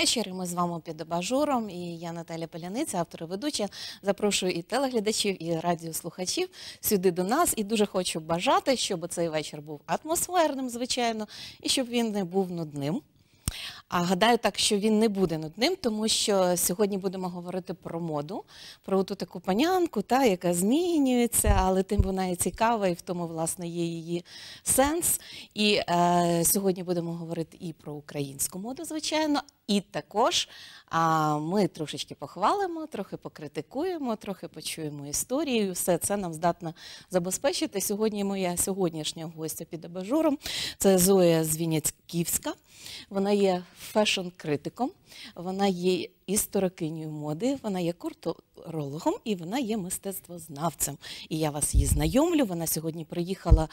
Вечір. Ми з вами під абажуром. І я Наталя Поляниця, автор і ведуча. Запрошую і телеглядачів, і радіослухачів сюди до нас. І дуже хочу бажати, щоб цей вечір був атмосферним, звичайно, і щоб він не був нудним. А гадаю так, що він не буде нудним, тому що сьогодні будемо говорити про моду, про ту таку панянку, та, яка змінюється, але тим вона і цікава, і в тому, власне, є її сенс. І е, сьогодні будемо говорити і про українську моду, звичайно, і також а, ми трошечки похвалимо, трохи покритикуємо, трохи почуємо історію. Все це нам здатно забезпечити. Сьогодні моя сьогоднішня гостя під абажуром це Зоя Звіняцьківська. Вона є фешн-критиком, вона є історикинею моди, вона є культурологом і вона є мистецтвознавцем. І я вас її знайомлю. Вона сьогодні приїхала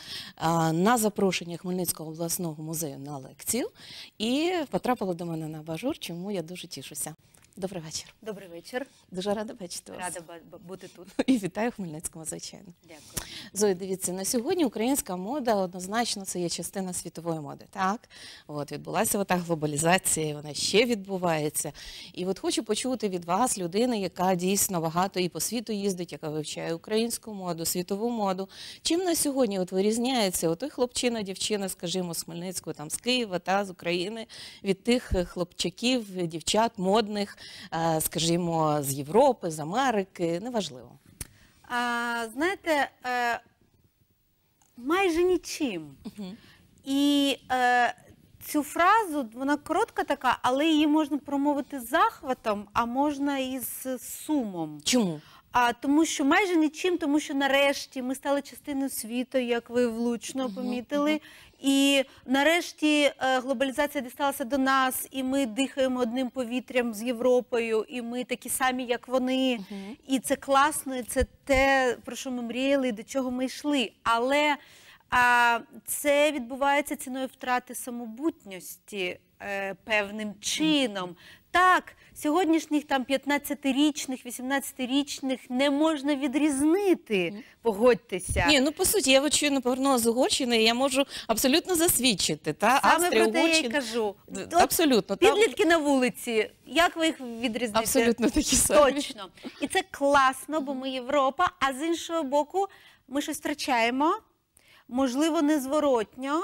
на запрошення Хмельницького обласного музею на лекцію і потрапила до мене на бажур, чому я дуже тішуся. Добрий вечір. Добрий вечір. Дуже рада бачити вас. Рада бути тут. І вітаю Хмельницькому, звичайно. Дякую. Зоя, дивіться, на сьогодні українська мода однозначно це є частина світової моди. Так, от відбулася ота глобалізація, вона ще відбувається. І от хочу почути від вас, людини, яка дійсно багато і по світу їздить, яка вивчає українську моду, світову моду. Чим на сьогодні от вирізняється отой хлопчина, дівчина, скажімо, з Хмельницького, там з Києва та з України від тих е, хлопчаків, дівчат модних, скажімо, з Європи, з Америки, неважливо. А, знаєте, е, майже нічим. І е, цю фразу, вона коротка така, але її можна промовити з захватом, а можна і з сумом. Чому? А тому, що майже нічим, тому що нарешті ми стали частиною світу, як ви влучно помітили. І нарешті е, глобалізація дісталася до нас, і ми дихаємо одним повітрям з Європою, і ми такі самі, як вони. І це класно, і це те, про що ми мріяли, і до чого ми йшли. Але а, це відбувається ціною втрати самобутності е, певним чином. Так, сьогоднішніх там 15-річних, 18-річних не можна відрізнити. Погодьтеся. Ні, ну по суті, я щойно повернула з Угорщини, і я можу абсолютно засвідчити. Та Саме Австрія, про те я й кажу. От Абсолютно, Підлітки на вулиці, як ви їх відрізните? абсолютно такі самі. Точно. І це класно, бо ми Європа, а з іншого боку, ми щось втрачаємо, можливо, незворотньо.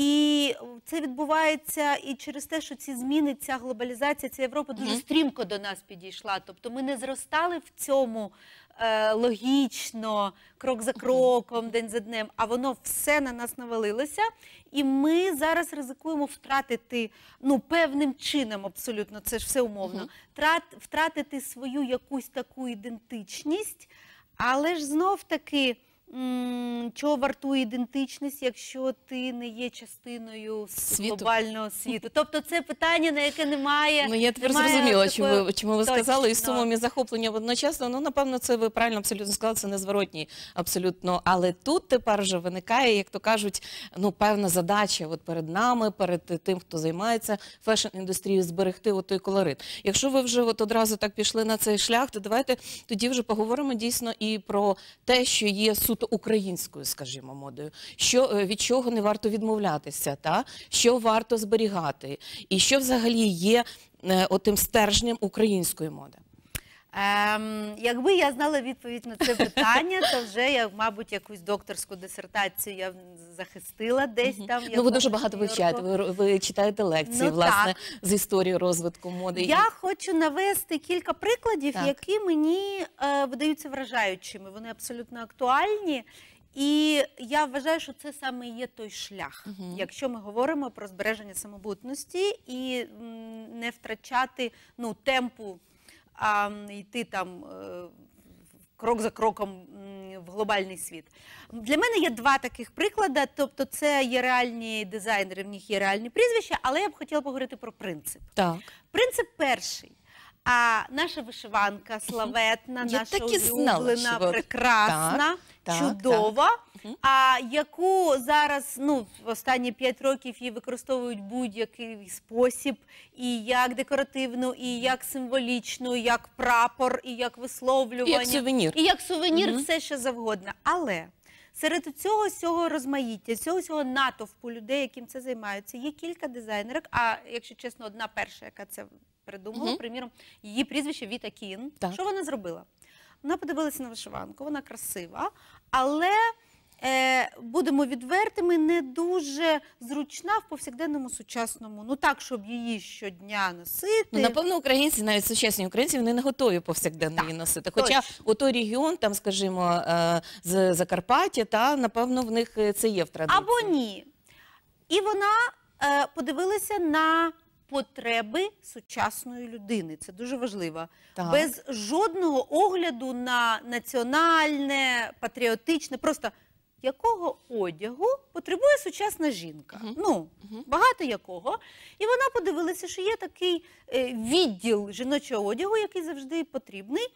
І це відбувається і через те, що ці зміни, ця глобалізація, ця Європа дуже стрімко до нас підійшла. Тобто ми не зростали в цьому е, логічно, крок за кроком, день за днем, а воно все на нас навалилося. І ми зараз ризикуємо втратити ну, певним чином, абсолютно, це ж все умовно, трат- втратити свою якусь таку ідентичність, але ж знов таки. Чого вартує ідентичність, якщо ти не є частиною Світу. глобального світу? Тобто це питання, на яке немає. Ну я тепер немає зрозуміла, чому ви чому ви сказали і сумом і захопленням одночасно. Ну напевно, це ви правильно абсолютно сказали. Це незворотній абсолютно. Але тут тепер вже виникає, як то кажуть, ну певна задача от перед нами, перед тим, хто займається фешн-індустрією, зберегти от той колорит. Якщо ви вже от одразу так пішли на цей шлях, то давайте тоді вже поговоримо дійсно і про те, що є суто українською, скажімо, модою, що е, від чого не варто відмовлятися, та що варто зберігати, і що взагалі є е, отим стержнем української моди. Ем, якби я знала відповідь на це питання, то вже я, мабуть, якусь докторську дисертацію я захистила десь там. Ну ви дуже багато вивчаєте. Ви, ви читаєте лекції, Ну, власне, так. з історії розвитку моди. Я хочу навести кілька прикладів, Так. які мені е, видаються вражаючими. Вони абсолютно актуальні. І я вважаю, що це саме є той шлях, якщо ми говоримо про збереження самобутності і не втрачати ну, темпу, а йти там. е, крок за кроком в глобальний світ. Для мене є два таких приклади. Тобто, це є реальні дизайнери, в них є реальні прізвища, але я б хотіла поговорити про принцип. Так. Принцип перший. А наша вишиванка славетна, Я наша так і знала, улюблена, що ви- прекрасна, Так, так, чудова. А яку зараз ну в останні 5 років її використовують будь-який спосіб, і як декоративну, і як символічну, і як прапор, і як висловлювання, І як сувенір. і як сувенір, все що завгодно. Але серед цього всього розмаїття, цього всього натовпу людей, яким це займаються, є кілька дизайнерок. А якщо чесно, одна перша, яка це придумала, Мгм. приміром, її прізвище Віта Кін. Так. Що вона зробила? Вона подивилася на вишиванку, вона красива, але е, будемо відвертими, не дуже зручна в повсякденному сучасному. Ну так, щоб її щодня носити. Ну, напевно, українці, навіть сучасні українці, вони не готові повсякденно її носити. Хоча точно. отой регіон, там, скажімо, е, з Закарпаття, та напевно в них е, це є в традиції. Або ні. І вона е, подивилася на потреби сучасної людини. Це дуже важливо. Так. Без жодного огляду на національне, патріотичне, просто якого одягу потребує сучасна жінка. Мгм. Ну, Мгм. багато якого. І вона подивилася, що є такий е, відділ жіночого одягу, який завжди потрібний.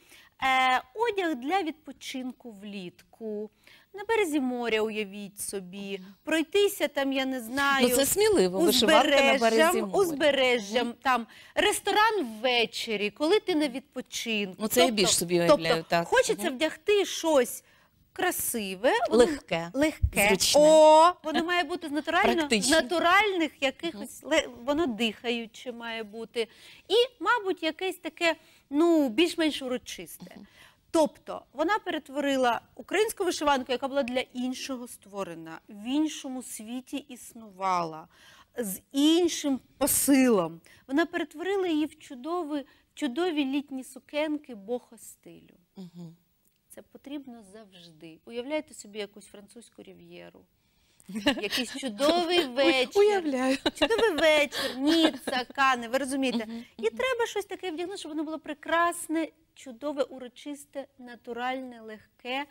Е, одяг для відпочинку влітку. На березі моря, уявіть собі, пройтися там, я не знаю, Ну, це сміливо, вишиванка на березі узбережжям, моря. узбережжям, там ресторан ввечері, коли ти на відпочинку. Ну, це я більш собі уявляю, тобто, так. Хочеться вдягти щось красиве, воно Легке. легке. Зручне. О, воно має бути з натурально Практичне. натуральних якихось ле- воно дихаюче має бути. І, мабуть, якесь таке, ну, більш-менш урочисте. Тобто вона перетворила українську вишиванку, яка була для іншого створена, в іншому світі існувала, з іншим посилом. Вона перетворила її в чудові, чудові літні сукенки бохо стилю. Мгм. Це потрібно завжди. Уявляйте собі якусь французьку рів'єру. Якийсь чудовий вечір. Уявляю. Чудовий вечір, Ніцца, Кани, ви розумієте? І треба щось таке вдягнути, щоб воно було прекрасне, чудове, урочисте, натуральне, легке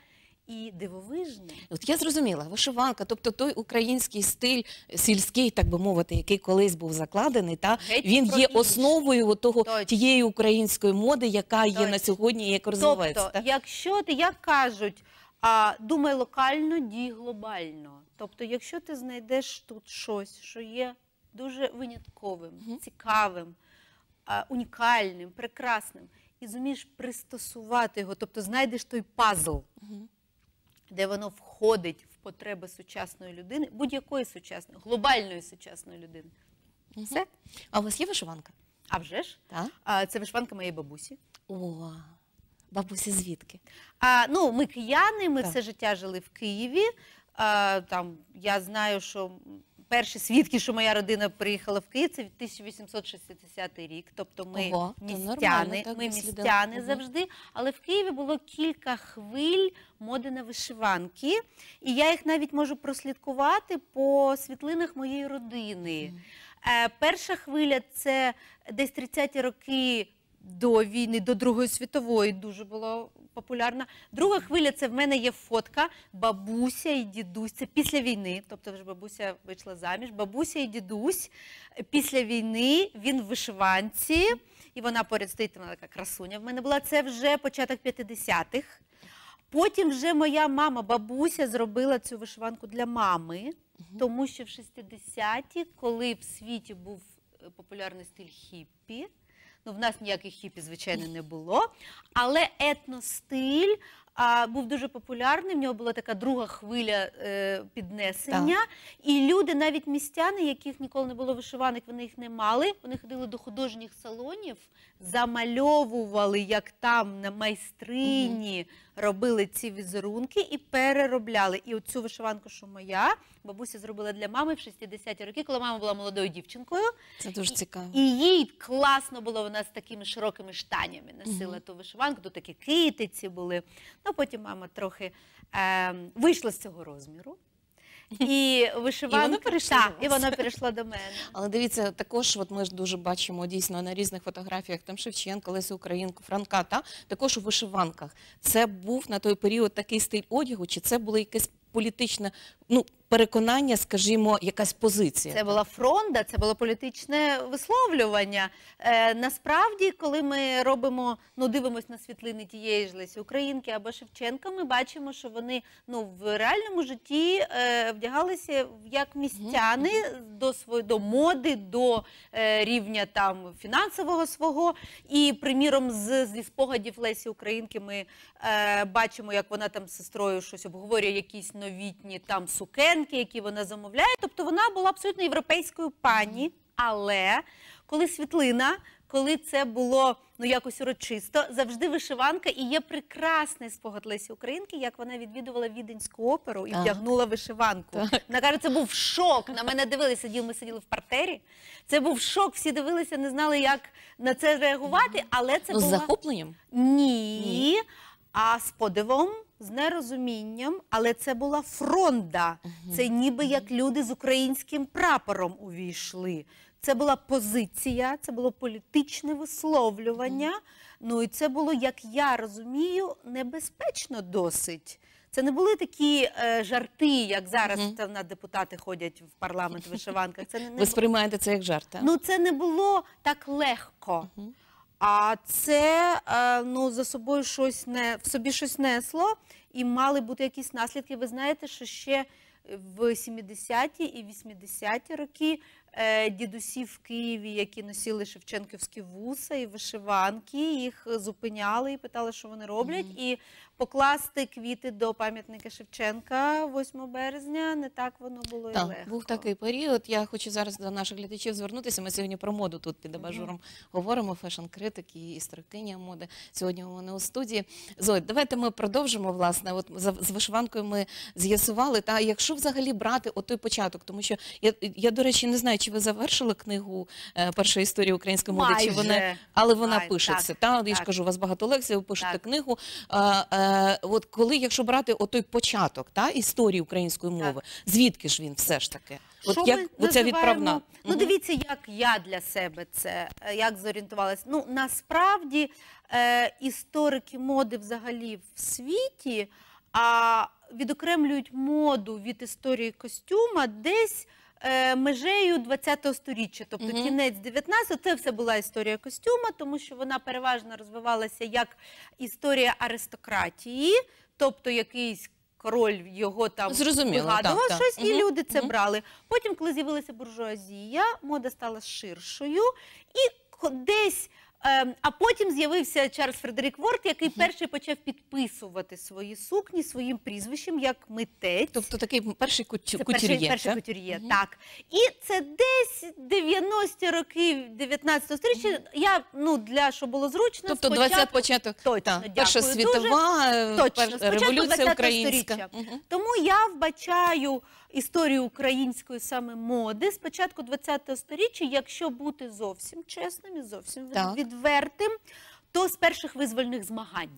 і дивовижне. От я зрозуміла, вишиванка, тобто той український стиль сільський, так би мовити, який колись був закладений, та Геть він є основою того Точно. тієї української моди, яка є на сьогодні, і яка розвивається. Тобто, так? якщо ти, як кажуть, а, думай локально, дій глобально. Тобто, якщо ти знайдеш тут щось, що є дуже винятковим, Мгм. цікавим, а, унікальним, прекрасним, і зумієш пристосувати його, тобто знайдеш той пазл, Мгм. де воно входить в потреби сучасної людини, будь-якої сучасної, глобальної сучасної людини. Мгм. Все. А у вас є вишиванка? А вже ж, Так? а, це вишиванка моєї бабусі. О, бабусі звідки? А, ну, ми кияни, ми Так. все життя жили в Києві. А, там, я знаю, що перші свідки, що моя родина приїхала в Київ, це 1860 рік. Тобто ми Ого, то нормально, містяни, так, ми містяни завжди. Але в Києві було кілька хвиль моди на вишиванки. І я їх навіть можу прослідкувати по світлинах моєї родини. Е, перша хвиля це десь 30-ті роки до війни, до Другої світової, дуже була популярна. Друга хвиля це в мене є фотка бабуся і дідусь. Це після війни. Тобто вже бабуся вийшла заміж. Бабуся і дідусь після війни він в вишиванці, і вона поряд стоїть, вона така красуня. В мене була це вже початок 50-х. Потім вже моя мама, бабуся, зробила цю вишиванку для мами, тому що в 60-ті, коли в світі був е, популярний стиль хіппі, ну в нас ніяких хіпі, звичайно, не було, але етностиль а, був дуже популярний. В нього була така друга хвиля е, піднесення. І люди, навіть містяни, яких ніколи не було вишиванок, вони їх не мали. Вони ходили до художніх салонів, замальовували, як там на майстрині робили ці візерунки і переробляли. І оцю вишиванку, що моя, бабуся зробила для мами в 60-ті роки, коли мама була молодою дівчинкою. Це дуже цікаво. І їй класно було вона з такими широкими штанями носила ту вишиванку, тут такі китиці були. Ну, потім мама трохи е, вийшла з цього розміру. І вишиванка перейшла Так, до і воно перейшло до мене. Але дивіться, також от ми ж дуже бачимо дійсно на різних фотографіях там Шевченка, Лесі Українку, Франка, та також у вишиванках. Це був на той період такий стиль одягу, чи це було якесь політичне ну, переконання, скажімо, якась позиція. Це була фронда, це було політичне висловлювання. Е, насправді, коли ми робимо, ну дивимося на світлини тієї ж Лесі Українки або Шевченка, ми бачимо, що вони ну в реальному житті е, вдягалися як містяни до свої до моди, до е, рівня там фінансового свого. І приміром, з, зі спогадів Лесі Українки ми е, бачимо, як вона там з сестрою щось обговорює, якісь новітні там сукенки, які вона замовляє. Тобто вона була абсолютно європейською пані. Але коли світлина, коли це було ну якось урочисто, завжди вишиванка, і є прекрасний спогад Лесі Українки, як вона відвідувала Віденську оперу і вдягнула вишиванку. Вона каже, це був шок. На мене дивилися, сиділи, ми сиділи в партері. Це був шок. Всі дивилися, не знали, як на це реагувати. Але це ну, з була захопленням. ні. А з подивом, з нерозумінням, але це була фронда. Це ніби як люди з українським прапором увійшли. Це була позиція, це було політичне висловлювання. Ну і це було, як я розумію, небезпечно досить. Це не були такі е, жарти, як зараз там на депутати ходять в парламент в вишиванках. Це не, не Ви сприймаєте це як жарт? Ну, це не було так легко. А це е, ну, за собою щось не в собі щось несло, і мали бути якісь наслідки. Ви знаєте, що ще в 70-ті і 80-ті роки е, дідусі в Києві, які носили шевченківські вуса і вишиванки, їх зупиняли і питали, що вони роблять. І покласти квіти до пам'ятника Шевченка 8 березня не так воно було і легко. був такий період. Я хочу зараз до наших глядачів звернутися. Ми сьогодні про моду тут під абажуром говоримо. Фешн-критик і історикиня моди. Сьогодні у мене у студії. Зой, давайте ми продовжимо. Власне, от з вишиванкою ми з'ясували. Та якщо взагалі брати отой початок, тому що я, я до речі, не знаю, чи ви завершили книгу е, перша історія української моди, чи Майже. вона, але вона Май- пишеться. так, Та я ж кажу, у вас багато лекцій, ви пишете Так. книгу. А, е, от коли, якщо брати отой початок та історії української Так. мови, звідки ж він все ж таки? От Що як ми оця відправна? Ну, дивіться, як я для себе це е, як зорієнтувалася. Ну насправді е, історики моди взагалі в світі а, відокремлюють моду від історії костюма десь. Е, Межею 20-го сторіччя, тобто кінець 19-го, це все була історія костюма, тому що вона переважно розвивалася як історія аристократії, тобто якийсь король його там Зрозуміло, вигадував так, так. щось, і люди це брали. Потім, коли з'явилася буржуазія, мода стала ширшою, і десь. Ем, а потім з'явився Чарльз Фредерік Ворт, який перший почав підписувати свої сукні своїм прізвищем як митець. Тобто такий перший кутюр'є, перший, перший кутюр'є, Мгм. так. І це десь 90-ті роки 19 сторіччя. Я, ну, для, щоб було зручно, Тобто спочатку- 20 початок, Точно, та, дякую Перша світова, е, Точно, спочатку революція українська. Мгм. Тому я вбачаю історію української саме моди з початку ХХ століття, якщо бути зовсім чесним і зовсім Так. відвертим, то з перших визвольних змагань.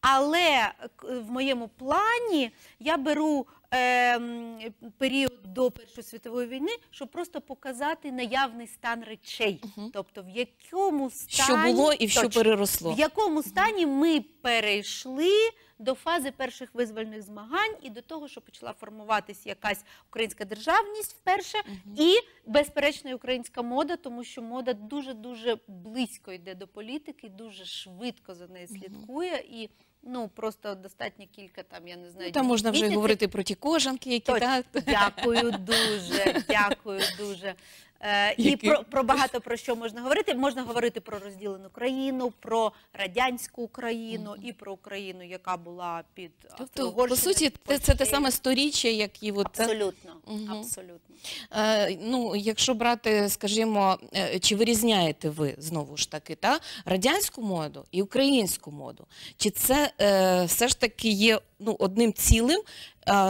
Але в моєму плані я беру ем, період до Першої світової війни, щоб просто показати наявний стан речей. Тобто, в якому стані Що було і в що Точно. переросло. в якому стані ми перейшли до фази перших визвольних змагань і до того, що почала формуватись якась українська державність вперше, і безперечно українська мода, тому що мода дуже дуже близько йде до політики, дуже швидко за нею слідкує і. Ну просто достатньо кілька там, я не знаю. Ну, там можна вже місяців. говорити про ті кожанки, які Точно. так. Дякую дуже, дякую дуже. Е, і Які? про, про багато про що можна говорити. Можна говорити про розділену країну, про радянську Україну і про Україну, яка була під Тобто, по суті, це, це те саме сторіччя, як і от це. Абсолютно, Мгм. абсолютно. Е, ну, якщо брати, скажімо, е, чи вирізняєте ви знову ж таки та радянську моду і українську моду? Чи це е, все ж таки є ну, одним цілим, е,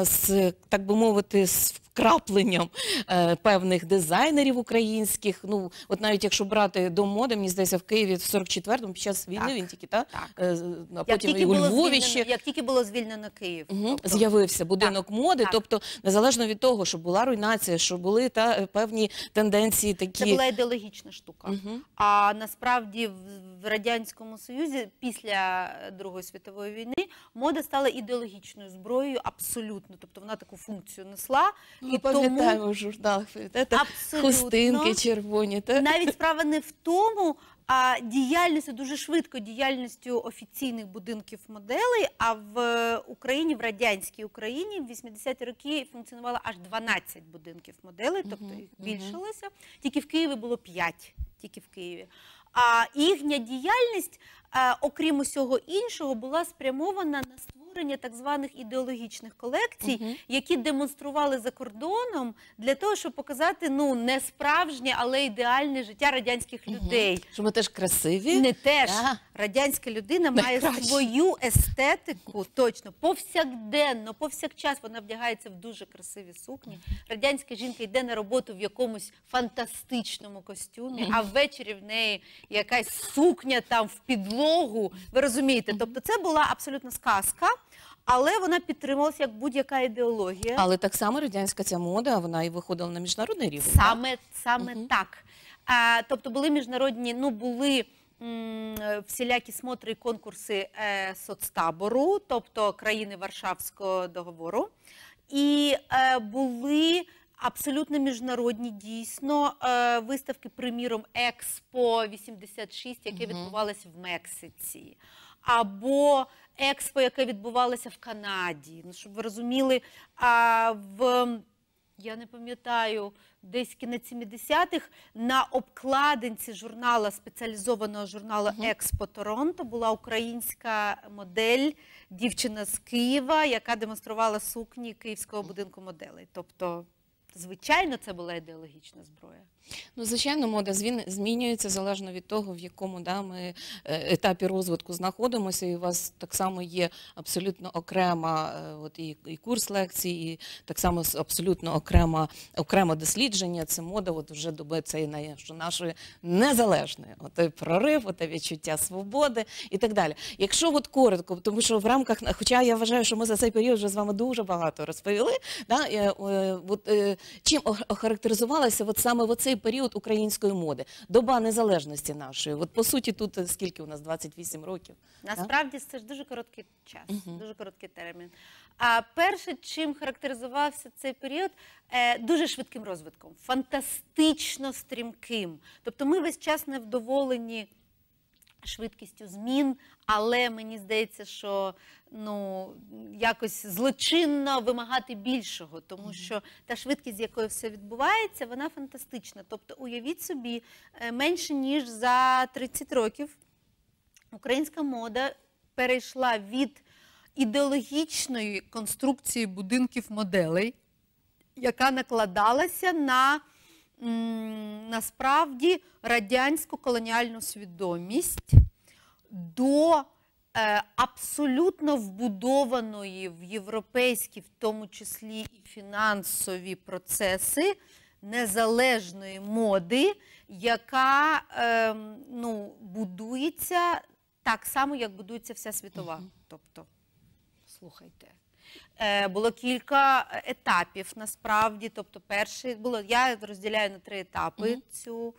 з так би мовити, з вкрапленням е, певних дизайнерів українських? Ну, от навіть якщо брати до моди, мені здається, в Києві в 44-му під час війни Так, він тільки та так. е, а Як потім тільки, і у Львові ще. як тільки було звільнено Київ, Мгм. тобто, З'явився будинок моди, так. тобто незалежно від того, що була руйнація, що були та е, певні тенденції такі. це була ідеологічна штука. Мгм. А насправді в, радянському союзі після Другої світової війни мода стала ідеологічною зброєю абсолютно абсолютно. Тобто вона таку функцію несла. Ми і тому в журналах хустинки червоні. Та? навіть справа не в тому, а діяльністю дуже швидко діяльністю офіційних будинків моделей. А в е, Україні, в радянській Україні, в 80-ті роки функціонувало аж 12 будинків моделей, тобто їх збільшилося. Тільки в Києві було 5. Тільки в Києві. А їхня діяльність, е, окрім усього іншого, була спрямована на створення так званих ідеологічних колекцій, які демонстрували за кордоном для того, щоб показати ну не справжнє, але ідеальне життя радянських людей. Що ми теж красиві. Не теж Да. Радянська людина має Найкраще. свою естетику, точно повсякденно, повсякчас вона вдягається в дуже красиві сукні. Радянська жінка йде на роботу в якомусь фантастичному костюмі, а ввечері в неї якась сукня там в підлогу. Ви розумієте? Тобто, це була абсолютно сказка. Але вона підтримувалася як будь-яка ідеологія. Але так само радянська ця мода, вона і виходила на міжнародний рівень. Саме, саме так. А, тобто були міжнародні, ну були всілякі смотри і конкурси е, соцтабору, тобто країни Варшавського договору. І е, були абсолютно міжнародні дійсно е, виставки, приміром, Експо 86, яке Мгм. відбувалося в Мексиці. Або експо, яке відбувалося в Канаді. Ну, щоб ви розуміли, в я не пам'ятаю, десь кінець 70-х на обкладинці журнала, спеціалізованого журналу. Експо Торонто була українська модель, дівчина з Києва, яка демонструвала сукні Київського будинку моделей. Тобто, звичайно, це була ідеологічна зброя. Ну, звичайно, мода змінюється залежно від того, в якому да, ми е, етапі розвитку знаходимося. І у вас так само є абсолютно окрема е, от і, і курс лекцій, і так само абсолютно окрема, окреме дослідження. Це мода, от вже доби цієї нашої незалежної. Отой прорив, оте відчуття свободи і так далі. Якщо от коротко, тому що в рамках, хоча я вважаю, що ми за цей період вже з вами дуже багато розповіли, да, е, от, чим ох- охарактеризувалася от саме в цей період української моди, доба незалежності нашої. От по суті, тут е, скільки у нас 28 років. Насправді це ж дуже короткий час, Мгм. дуже короткий термін. А перше, чим характеризувався цей період, е, дуже швидким розвитком, фантастично стрімким. Тобто ми весь час невдоволені швидкістю змін, але мені здається, що ну якось злочинно вимагати більшого, тому що та швидкість, з якою все відбувається, вона фантастична. Тобто, уявіть собі, е, менше ніж за 30 років українська мода перейшла від ідеологічної конструкції будинків моделей, яка накладалася на насправді радянську колоніальну свідомість до е, абсолютно вбудованої в європейські, в тому числі і фінансові процеси незалежної моди, яка е, ну, будується так само, як будується вся світова. Тобто, слухайте. Е, було кілька етапів насправді. Тобто, перший було я розділяю на три етапи Мгм. цю,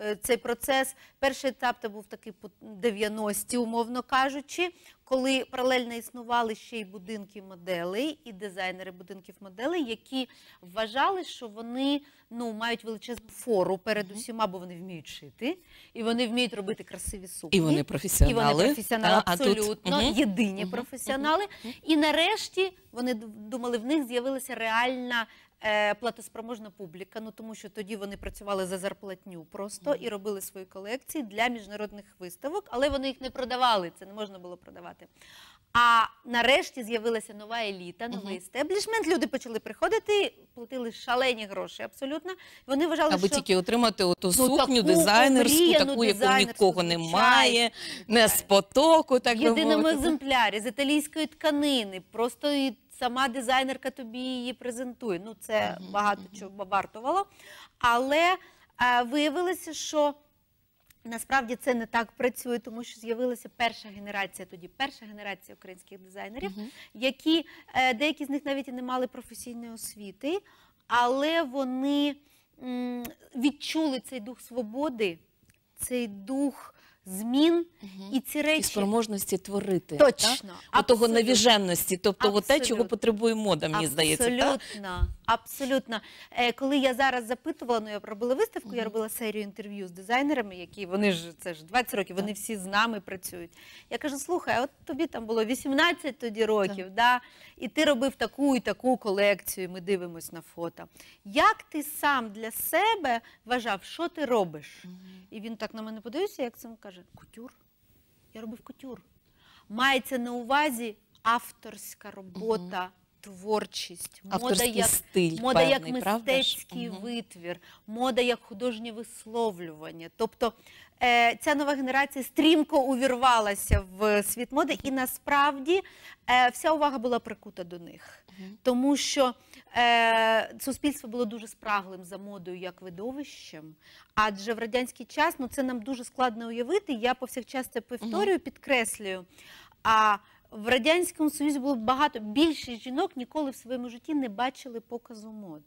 е, цей процес. Перший етап це був такий по 90-ті, умовно кажучи, коли паралельно існували ще й будинки моделей, і дизайнери будинків моделей, які вважали, що вони ну, мають величезну фору перед усіма, бо вони вміють шити, і вони вміють робити красиві сукні. І вони професіонали. І вони професіонали та, а тут- абсолютно єдині професіонали. І нарешті вони думали, в них з'явилася реальна платоспроможна публіка. Ну тому що тоді вони працювали за зарплатню просто і робили свої колекції для міжнародних виставок, але вони їх не продавали. Це не можна було продавати. А нарешті з'явилася нова еліта, новий Мгм. істеблішмент. Люди почали приходити, платили шалені гроші абсолютно. Вони вважали, Аби що тільки отримати оту Ну, сукню таку дизайнерську, таку, яку нікого немає, не з потоку, так єдиному екземплярі з італійської тканини. Просто і сама дизайнерка тобі її презентує. Ну, це багато чого вартувало. Але е, виявилося, що насправді це не так працює, тому що з'явилася перша генерація тоді, перша генерація українських дизайнерів, які е, деякі з них навіть і не мали професійної освіти, але вони м, відчули цей дух свободи, цей дух змін, і ці І спроможності творити. Точно, Так? Навіженості, тобто те, чого потребує мода, мені здається. Так? Абсолютно, абсолютно. Е, коли я зараз запитувала, ну я робила виставку, я робила серію інтерв'ю з дизайнерами, які вони ж це ж 20 років, вони всі з нами працюють. Я кажу: слухай, от тобі там було 18 тоді років, да, і ти робив таку і таку колекцію. Ми дивимось на фото. Як ти сам для себе вважав, що ти робиш? І він так на мене подивився, як це каже: Кутюр. Я робив кутюр. Мається на увазі авторська робота, творчість, мода як, стиль мода як певний, правда ж? мистецький Мгм. витвір, мода як художнє висловлювання. Тобто е, ця нова генерація стрімко увірвалася в світ моди, і насправді е, вся увага була прикута до них. Тому що е, суспільство було дуже спраглим за модою як видовищем, адже в радянський час ну, це нам дуже складно уявити. Я повсякчас це повторюю, підкреслюю. А в Радянському Союзі було багато більшість жінок ніколи в своєму житті не бачили показу мод.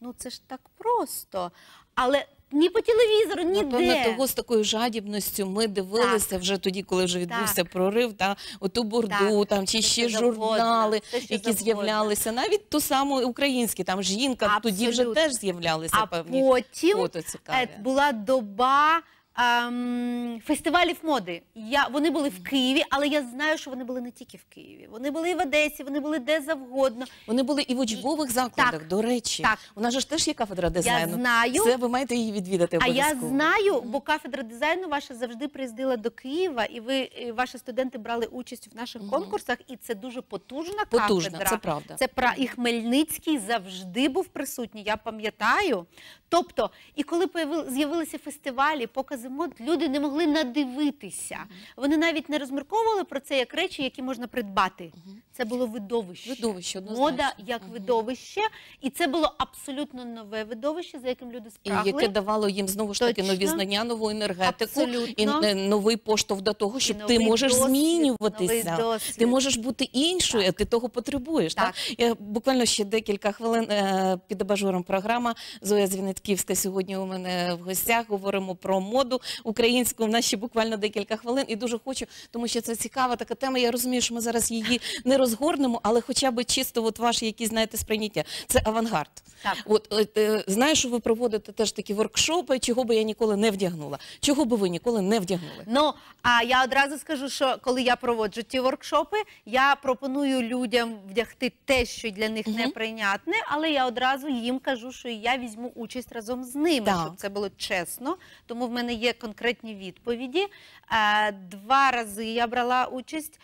Ну це ж так просто. Але ні по телевізору, ніде. Напевно, того з такою жадібністю ми дивилися вже тоді, коли вже відбувся Так. прорив, та оту бурду, Так. там чи Все, ще журнали, Все, що які з'являлися, навіть ту саму українські, там жінка, тоді вже теж з'являлися а певні потім фото е, цікаві. була доба. Ем, фестивалів моди. Я, вони були в Києві, але я знаю, що вони були не тільки в Києві. Вони були і в Одесі, вони були де завгодно. Вони були і в учбових закладах, Так. до речі. Так. У нас же ж теж є кафедра дизайну. знаю. Це ви маєте її відвідати А я знаю, бо кафедра дизайну ваша завжди приїздила до Києва, і ви і ваші студенти брали участь в наших конкурсах, і це дуже потужна, Потужна, кафедра. це правда. Це пра і Хмельницький завжди був присутній. Я пам'ятаю. Тобто, і коли появи- з'явилися фестивалі, покази мод, люди не могли надивитися. Вони навіть не розмірковували про це як речі, які можна придбати. Це було видовище. Видовище, однозначно. Мода як видовище, і це було абсолютно нове видовище, за яким люди І яке давало їм знову ж таки Точно. нові знання, нову енергетику і Абсолютно. е, новий поштовх до того, що ти можеш досвід, змінюватися. Ти можеш бути іншою, ти того потребуєш. Так. Так. Я буквально ще декілька хвилин е, під абажуром програма. Зоя Звінитківська сьогодні у мене в гостях. Говоримо про моду українську. У нас ще буквально декілька хвилин, і дуже хочу, тому що це цікава така тема. Я розумію, що ми зараз її не розгорнемо, але хоча б чисто от ваші якісь знаєте сприйняття. Це авангард. Так. От, от е, знаю, що ви проводите теж такі воркшопи, чого би я ніколи не вдягнула. Чого би ви ніколи не вдягнули? Ну а я одразу скажу, що коли я проводжу ті воркшопи, я пропоную людям вдягти те, що для них неприйнятне, але я одразу їм кажу, що я візьму участь разом з ними, Так. щоб це було чесно. Тому в мене є конкретні відповіді. Е, Два рази я брала участь.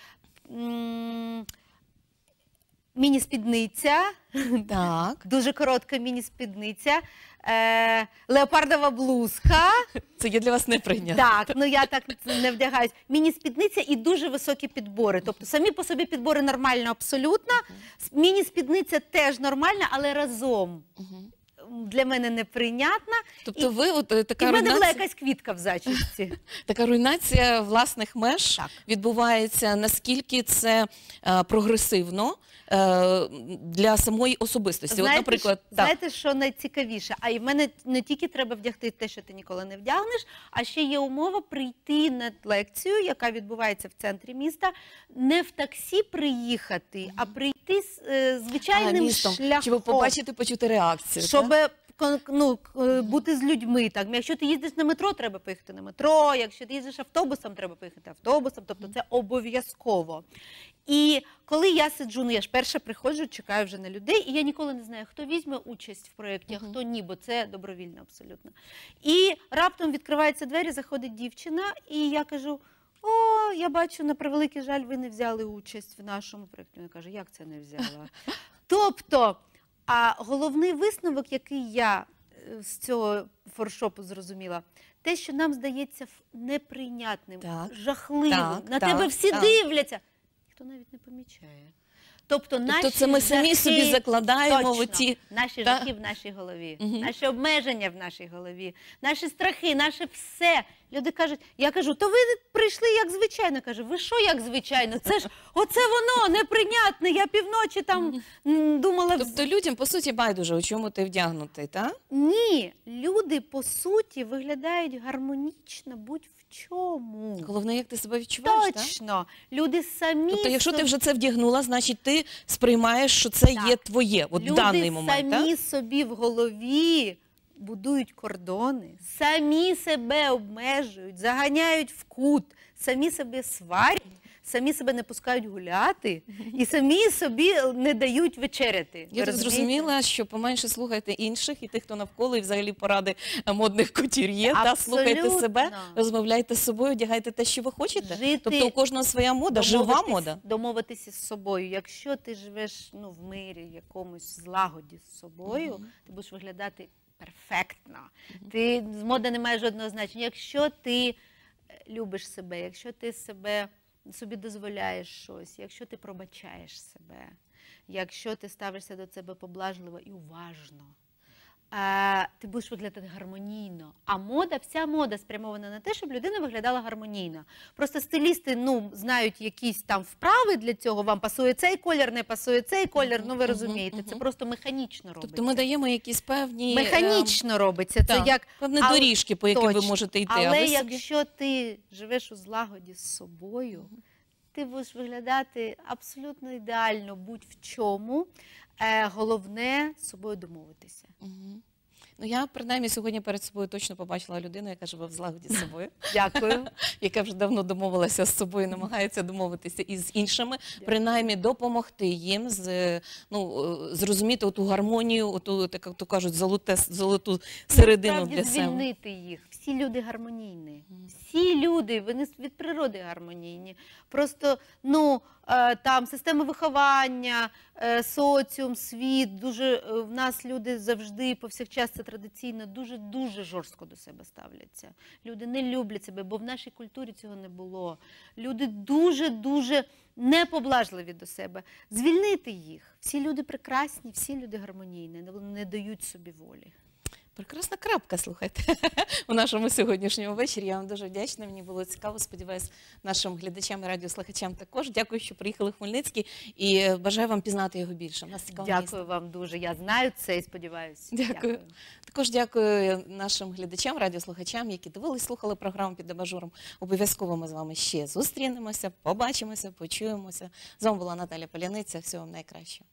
Міні-спідниця, Так, дуже коротка міні-спідниця, е, леопардова блузка. це є для вас не прийнято. Так, ну я так не вдягаюсь. Міні-спідниця і дуже високі підбори. Тобто самі по собі підбори нормально абсолютно. Міні-спідниця теж нормальна, але разом для мене неприйнятна. Тобто І- ви от е, І така в мене була якась квітка в зачісті. така руйнація власних меж Так. відбувається. Наскільки це е, прогресивно для самої особистості? От, наприклад, що, так. знаєте, що найцікавіше? А і в мене не тільки треба вдягти те, що ти ніколи не вдягнеш, а ще є умова прийти на лекцію, яка відбувається в центрі міста, не в таксі приїхати, а прийти з е, А, звичайним містом, шляхом. щоб побачити, почути реакцію. щоб ну, е, бути з людьми. Так. Якщо ти їздиш на метро, треба поїхати на метро. Якщо ти їздиш автобусом, треба поїхати автобусом. Тобто це обов'язково. І коли я сиджу, ну я ж перше приходжу, чекаю вже на людей, і я ніколи не знаю, хто візьме участь в проєкті, а хто ні, бо це добровільно абсолютно. І раптом відкриваються двері, заходить дівчина, і я кажу. О, я бачу, на превеликий жаль, ви не взяли участь в нашому проєкті. Вона каже, як це не взяла? Тобто, а головний висновок, який я е, з цього форшопу зрозуміла, те, що нам здається неприйнятним, Так. жахливим, Так, на так, тебе всі дивляться, ніхто навіть не помічає. Тобто, наші Тобто це ми самі жахи- собі закладаємо в оті. наші Та? жахи в нашій голові, Мгм. наші обмеження в нашій голові, наші страхи, наше все. Люди кажуть, я кажу, то ви прийшли як звичайно. Каже, ви що як звичайно? Це ж оце воно неприйнятне. Я півночі там думала. Тобто людям, по суті, байдуже, у чому ти вдягнутий, так? Ні, люди люди по суті виглядають гармонічно будь-в чому. Головне, як ти себе відчуваєш, так? Точно. Люди самі Тобто, якщо ти собі- вже це вдягнула, значить ти сприймаєш, що це Так. є твоє, от люди в даний момент. самі Так? собі в голові будують кордони, самі себе обмежують, заганяють в кут, самі себе сварять, самі себе не пускають гуляти і самі собі не дають вечеряти. Я так зрозуміла, що поменше слухайте інших і тих, хто навколо, і взагалі поради е, модних кутюр'є. Та слухайте себе, розмовляйте з собою, одягайте те, що ви хочете. Жити, Тобто у кожного своя мода, жива мода. Домовитися з собою. Якщо ти живеш ну, в мирі, якомусь злагоді з собою, ти будеш виглядати перфектно. Ти з мода не має жодного значення. Якщо ти е, любиш себе, якщо ти себе собі дозволяєш щось, якщо ти пробачаєш себе, якщо ти ставишся до себе поблажливо і уважно. Е, Ти будеш виглядати гармонійно. А мода, вся мода спрямована на те, щоб людина виглядала гармонійно. Просто стилісти ну, знають якісь там вправи для цього. Вам пасує цей колір, не пасує цей колір. Ну ви розумієте, це просто механічно робиться. Тобто ми даємо якісь певні е, механічно робиться. Це так, як певні але- доріжки, по яким ви можете йти. Але а ви собі... якщо ти живеш у злагоді з собою, ти будеш виглядати абсолютно ідеально будь-в чому. Е, головне з собою домовитися. Мгм. Ну я принаймні сьогодні перед собою точно побачила людину, яка живе в злагоді з собою, Дякую. яка вже давно домовилася з собою, намагається домовитися із іншими, принаймні допомогти їм з ну е, зрозуміти оту гармонію, оту так як то кажуть, золоте золоту середину Насправді для себе. звільнити їх. Всі люди гармонійні. Всі люди, вони від природи гармонійні. Просто ну е, там система виховання, е, соціум, світ. Дуже в нас люди завжди повсякчас це традиційно дуже дуже жорстко до себе ставляться. Люди не люблять себе, бо в нашій культурі цього не було. Люди дуже дуже непоблажливі до себе. Звільнити їх. Всі люди прекрасні, всі люди гармонійні, вони не дають собі волі. Прекрасна крапка, слухайте, у нашому сьогоднішньому вечорі. Я вам дуже вдячна. Мені було цікаво. Сподіваюсь, нашим глядачам і радіослухачам також. Дякую, що приїхали в Хмельницький і бажаю вам пізнати його більше. У нас цікаве місто. Дякую вам дуже. Я знаю це і сподіваюся. Дякую. Також дякую нашим глядачам, радіослухачам, які дивились, слухали програму під абажуром. Обов'язково ми з вами ще зустрінемося, побачимося, почуємося. З вами була Наталя Поляниця. Всього вам найкращого.